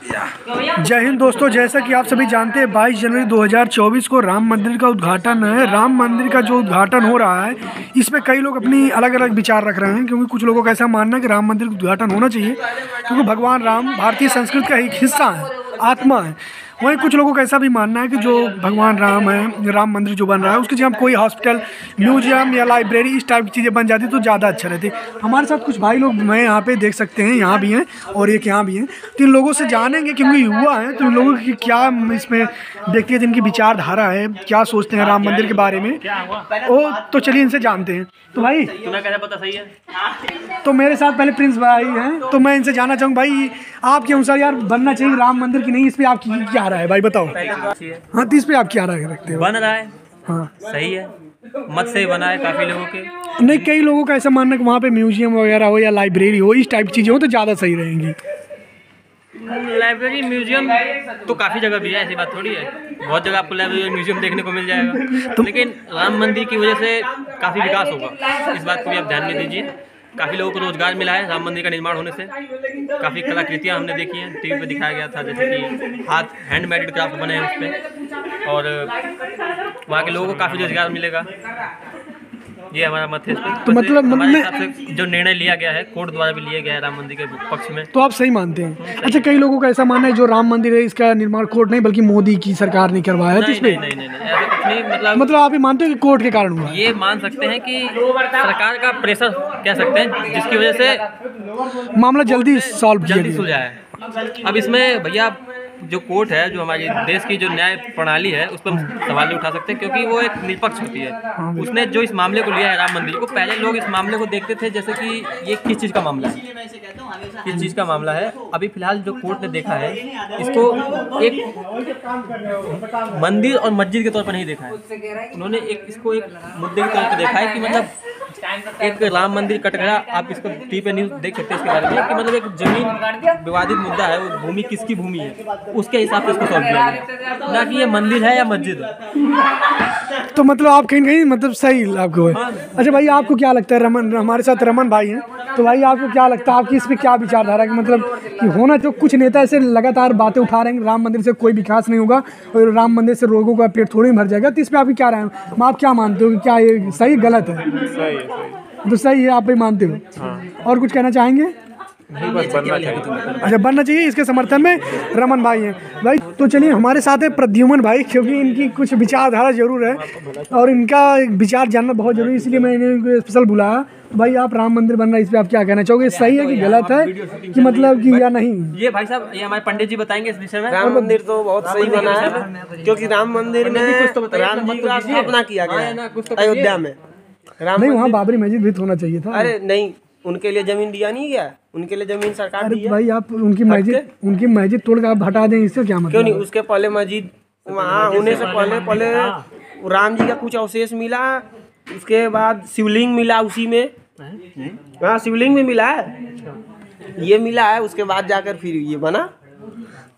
जय हिंद दोस्तों, जैसा कि आप सभी जानते हैं 22 जनवरी 2024 को राम मंदिर का उद्घाटन है। राम मंदिर का जो उद्घाटन हो रहा है, इसमें कई लोग अपनी अलग अलग विचार रख रहे हैं, क्योंकि कुछ लोगों का ऐसा मानना है कि राम मंदिर का उद्घाटन होना चाहिए, क्योंकि भगवान राम भारतीय संस्कृति का एक हिस्सा है, आत्मा है। वहीं कुछ लोगों का ऐसा भी मानना है कि जो भगवान राम है राम मंदिर जो बन रहा है उसकी जगह कोई हॉस्पिटल म्यूज़ियम या लाइब्रेरी इस टाइप की चीज़ें बन जाती तो ज़्यादा अच्छा रहती हमारे साथ कुछ भाई लोग मैं यहाँ पे देख सकते हैं यहाँ भी हैं और एक यहाँ भी हैं। तो इन लोगों से जानेंगे क्योंकि युवा हैं तो इन लोगों की क्या इसमें देखते हैं जिनकी विचारधारा है क्या सोचते हैं राम मंदिर के बारे में। ओ तो चलिए इनसे जानते हैं। तो भाई पता सही है? तो मेरे साथ पहले प्रिंस भाई हैं तो मैं इनसे जानना चाहूँगा भाई आपके अनुसार यार बनना चाहिए राम मंदिर की नहीं इस पर आपकी क्या राय है भाई बताओ। हाँ। तो इस पे आप क्या राय रखते हो? बन रहा है। हाँ। सही है। मत से बना है काफ़ी लोगों के। नहीं कई लोगों का ऐसा मानना है कि वहाँ पे म्यूज़ियम वगैरह हो या लाइब्रेरी हो इस टाइप की चीज़ें हो तो ज़्यादा सही रहेंगी। लाइब्रेरी म्यूज़ियम तो काफ़ी जगह भी है ऐसी बात थोड़ी है। बहुत जगह आपको लाइब्रेरी म्यूज़ियम देखने को मिल जाएगा। लेकिन राम मंदिर की वजह से काफ़ी विकास होगा। इस बात को भी आप ध्यान में दीजिए। काफ़ी लोगों को रोज़गार मिला है, राम मंदिर का निर्माण होने से। काफ़ी कलाकृतियाँ हमने देखी हैं, टीवी पे दिखाया गया था, जैसे कि हाथ हैंडमेड क्राफ्ट बने हैं उस पर और वहाँ के लोगों को काफ़ी रोज़गार मिलेगा। ये हमारा मत है तो मतलब हमारे मैं- जो निर्णय लिया गया है कोर्ट द्वारा भी लिया गया है राम मंदिर के पक्ष में। तो आप सही मानते हैं। अच्छा कई लोगों का ऐसा मानना है जो राम मंदिर है इसका निर्माण कोर्ट नहीं बल्कि मोदी की सरकार ने करवाया है तो नहीं मतलब मतलब आप ये मानते हो कि कोर्ट के कारण हुआ? ये मान सकते हैं कि सरकार का प्रेशर कह सकते हैं जिसकी वजह से मामला जल्दी सॉल्व जल्दी सुलझा है। अब इसमें भैया जो कोर्ट है जो हमारी देश की जो न्याय प्रणाली है उस पर हम सवाल नहीं उठा सकते क्योंकि वो एक निष्पक्ष होती है। उसने जो इस मामले को लिया है राम मंदिर को पहले लोग इस मामले को देखते थे जैसे कि ये किस चीज़ का मामला है? किस चीज़ का मामला है? अभी फ़िलहाल जो कोर्ट ने देखा है इसको एक मंदिर और मस्जिद के तौर पर नहीं देखा है। उन्होंने एक इसको एक मुद्दे के तौर पर देखा है कि मतलब एक राम मंदिर कट गया आप इसको टीवी पे न्यूज़ देख सकते हैं इसके बारे में कि मतलब एक ज़मीन विवादित मुद्दा है वो भूमि किसकी भूमि है उसके हिसाब से इसको सॉल्व किया गया। ना कि ये मंदिर है या मस्जिद है। तो मतलब आप कहीं कहीं मतलब सही आपको है। अच्छा भाई आपको क्या लगता है रमन हमारे साथ रमन भाई हैं तो भाई आपको क्या लगता है आपकी इस पर क्या विचारधारा है? कि मतलब कि होना जो कुछ नेता ऐसे लगातार बातें उठा रहे हैं राम मंदिर से कोई विकास नहीं होगा और राम मंदिर से लोगों का पेट थोड़ी भर जाएगा तो इस पर आपकी क्या राय है? आप क्या मानते हो कि क्या ये सही गलत है? सही है। सही तो सही है आप भी मानते हो। और कुछ कहना चाहेंगे? नहीं बस बनना चाहिए। अच्छा बनना चाहिए इसके समर्थन में रमन भाई हैं। भाई तो चलिए हमारे साथ है प्रद्युमन भाई क्योंकि इनकी कुछ विचारधारा ज़रूर है और इनका विचार जानना बहुत ज़रूरी है इसलिए मैंने इनको स्पेशल बुलाया। तो भाई आप राम मंदिर बन रहा है इस पर आप क्या कहना चाहोगे? सही है कि गलत है? कि मतलब कि या नहीं? ये भाई साहब ये हमारे पंडित जी बताएँगे इस विषय में। राम मंदिर तो बहुत सही बना है क्योंकि राम मंदिर में तो राम जी तो का। स्थापना किया हाँ, गया है तो अयोध्या में। राम नहीं वहाँ बाबरी मस्जिद भी होना चाहिए था। अरे नहीं उनके लिए ज़मीन दिया नहीं गया। उनके लिए ज़मीन सरकार अरे दी है। भाई आप उनकी मस्जिद उनकी मस्जिद तोड़ के आप हटा दें इससे क्या मतलब क्यों नहीं उसके पहले मस्जिद वहाँ होने से पहले पहले राम जी का कुछ अवशेष मिला उसके बाद शिवलिंग मिला उसी में। हाँ शिवलिंग में मिला है। ये मिला है उसके बाद जाकर फिर ये बना।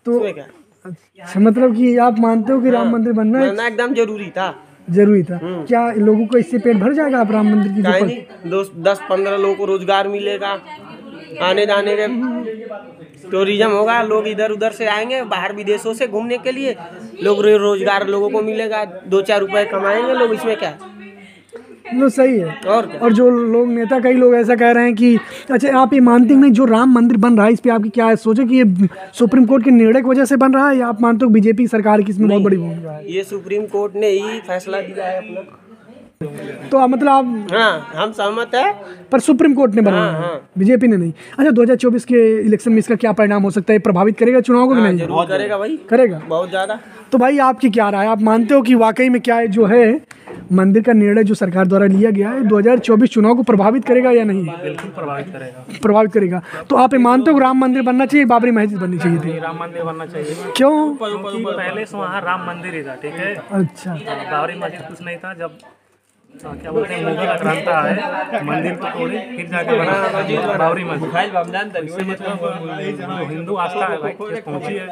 तो अच्छा मतलब कि आप मानते हो कि राम मंदिर बनना है बनना एकदम ज़रूरी था। ज़रूरी था। क्या लोगों को इससे पेट भर जाएगा आप राम मंदिर की दस पंद्रह लोगों को रोज़गार मिलेगा। आने जाने में टूरिज़्म होगा लोग इधर उधर से आएँगे बाहर विदेशों से घूमने के लिए। लोग रोज़गार लोगों को मिलेगा दो चार रुपए कमाएँगे लोग इसमें क्या? वो सही है। और क्या? और जो लोग नेता कई लोग ऐसा कह रहे हैं कि अच्छा आप ये मानते हैं नहीं जो राम मंदिर बन रहा है इस पे आपकी क्या है सोचे कि ये सुप्रीम कोर्ट के निर्णय की वजह से बन रहा है या आप मानते हो बीजेपी सरकार की इसमें बहुत बड़ी भूमिका है? ये सुप्रीम कोर्ट ने ही फैसला दिया है अपना। तो मतलब आप हाँ हम सहमत है। पर सुप्रीम कोर्ट ने बनाया है बीजेपी ने नहीं। अच्छा 2024 के इलेक्शन में इसका क्या परिणाम हो सकता है? प्रभावित करेगा चुनाव को कि नहीं? ज़रूर करेगा भाई। करेगा। बहुत ज़्यादा। तो भाई आपकी क्या राय? आप मानते हो कि वाकई में क्या है जो है मंदिर का निर्णय जो सरकार द्वारा लिया गया है 2024 चुनाव को प्रभावित करेगा या नहीं? बिल्कुल प्रभावित करेगा। प्रभावित करेगा। तो आप ये मानते हो राम मंदिर बनना चाहिए बाबरी मस्जिद बननी चाहिए थी? राम मंदिर बनना चाहिए। क्यों? पहले से वहाँ राम मंदिर ही था ठीक है? अच्छा। बाबरी मस्जिद कुछ नहीं था जब हाँ, क्या बोलते हैं मुगल है मंदिर को तोड़े फिर जाके बना बावरी मंदिर। इससे मतलब जो हिंदू आस्था है भाई पहुँची है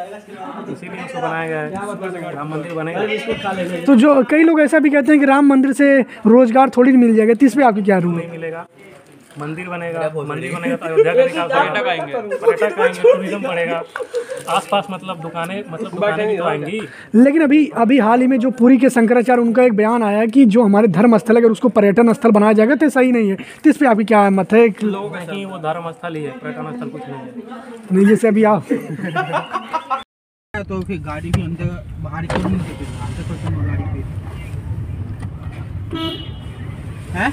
इसीलिए उसको बनाया गया है राम मंदिर बनेगा तो जो कई लोग ऐसा भी कहते हैं कि राम मंदिर से रोज़गार थोड़ी मिल जाएगा तो इस पे आपकी क्या रूम नहीं मिलेगा। मंदिर बनेगा मंदिर बनेगा तो अयोध्या का विकास पर्यटक आएँगे। पर्यटक आएँगे टूरिज़्म बढ़ेगा आसपास मतलब दुकानें मतलब दुकाने तो आएँगी। लेकिन अभी अभी हाल ही में जो पूरी के शंकराचार्य उनका एक बयान आया है कि जो हमारे धर्म स्थल है अगर उसको पर्यटन स्थल बनाया जाएगा तो सही नहीं है। तो इस पर आपकी क्या मत है? लोग नहीं वो धर्म स्थल ही है पर्यटन स्थल कुछ नहीं है। नहीं जैसे अभी आप तो फिर गाड़ी के अंदर बाहर क्यों नहीं तो गाड़ी पे? है?